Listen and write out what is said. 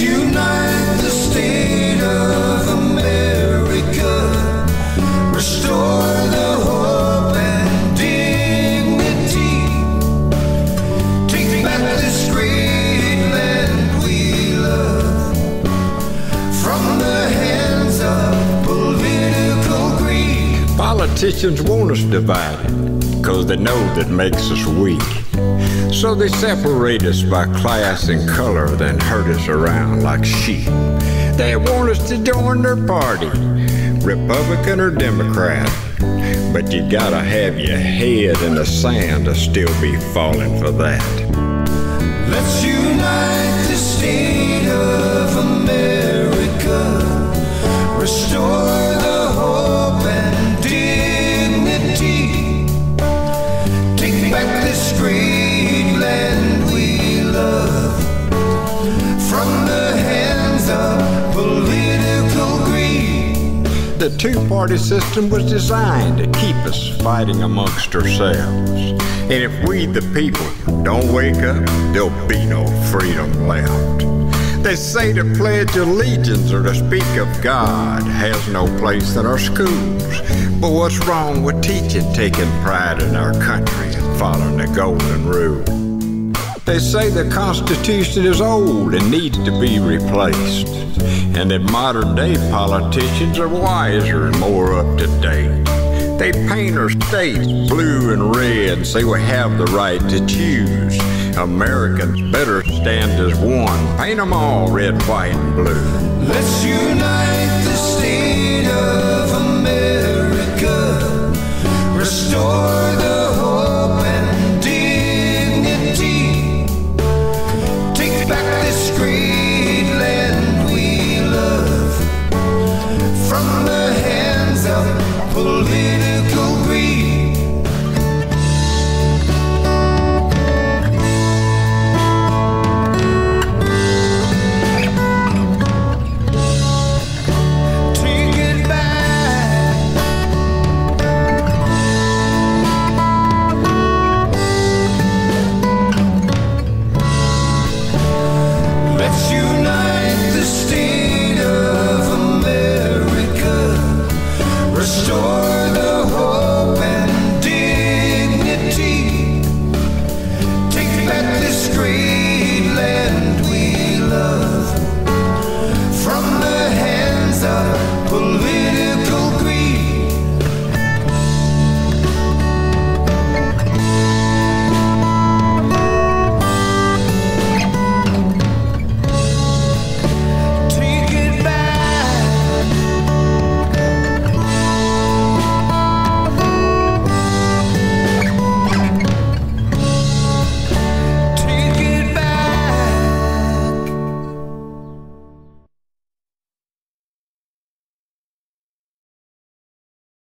unite the state of America. Restore the hope and dignity. Take back this great land we love from the hands of political greed. Politicians want us divided, cause they know that makes us weak. So they separate us by class and color, then herd us around like sheep. They want us to join their party, Republican or Democrat. But you gotta have your head in the sand to still be falling for that. Let's unite the state of America. The two party system was designed to keep us fighting amongst ourselves. And if we, the people, don't wake up, there'll be no freedom left. They say to pledge allegiance or to speak of God has no place in our schools. But what's wrong with teaching taking pride in our country and following the golden rule? They say the Constitution is old and needs to be replaced, and that modern day politicians are wiser and more up to date. They paint our states blue and red and say we have the right to choose. Americans better stand as one, paint them all red, white, and blue. Let's unite the state of